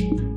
you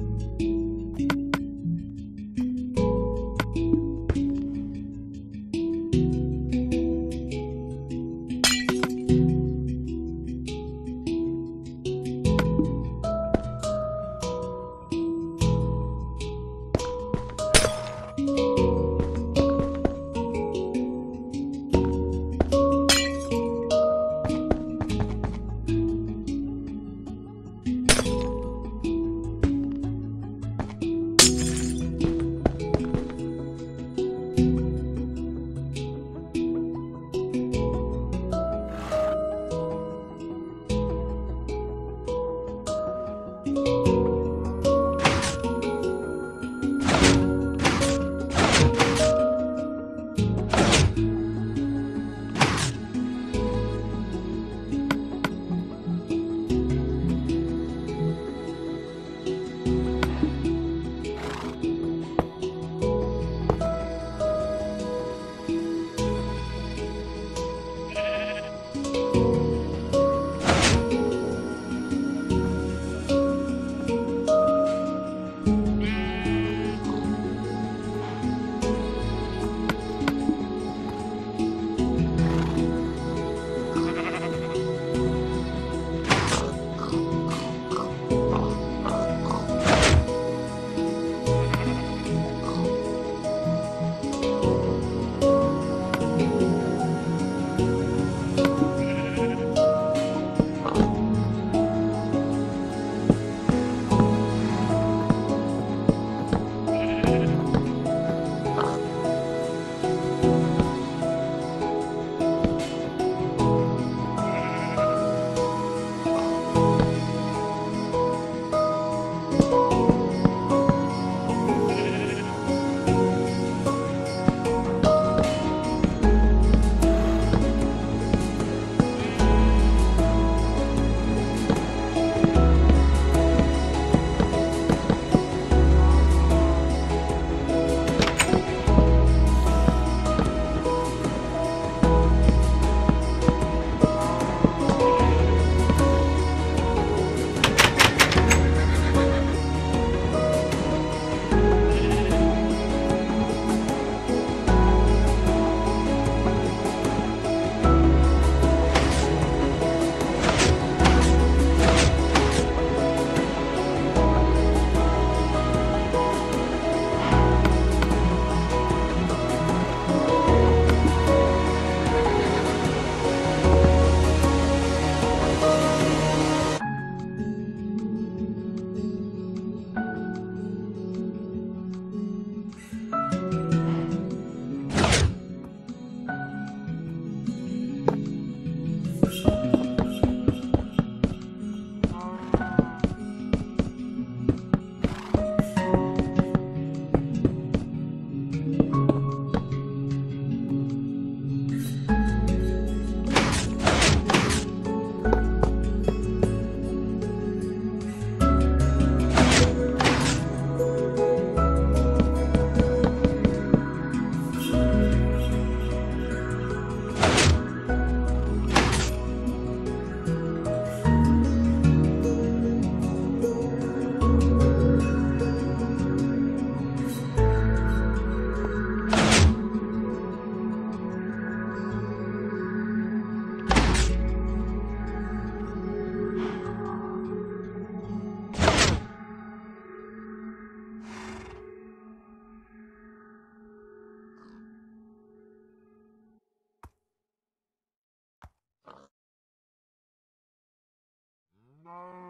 Oh.